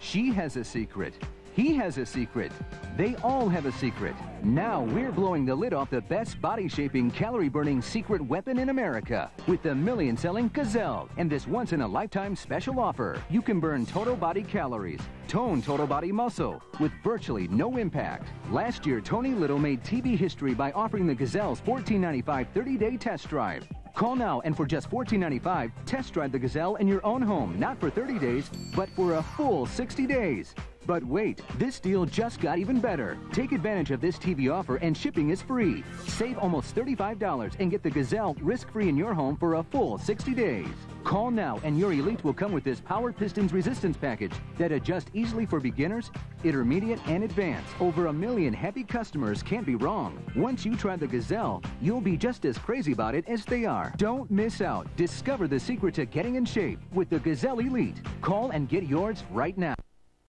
She has a secret. He has a secret. They all have a secret. Now we're blowing the lid off the best body shaping, calorie burning secret weapon in America with the million selling Gazelle. And this once in a lifetime special offer. You can burn total body calories, tone total body muscle with virtually no impact. Last year, Tony Little made TV history by offering the Gazelle's $14.95 30 day test drive. Call now and for just $14.95, test drive the Gazelle in your own home, not for 30 days, but for a full 60 days. But wait, this deal just got even better. Take advantage of this TV offer and shipping is free. Save almost $35 and get the Gazelle risk-free in your home for a full 60 days. Call now and your Elite will come with this Power Pistons Resistance Package that adjusts easily for beginners, intermediate, and advanced. Over a million happy customers can't be wrong. Once you try the Gazelle, you'll be just as crazy about it as they are. Don't miss out. Discover the secret to getting in shape with the Gazelle Elite. Call and get yours right now.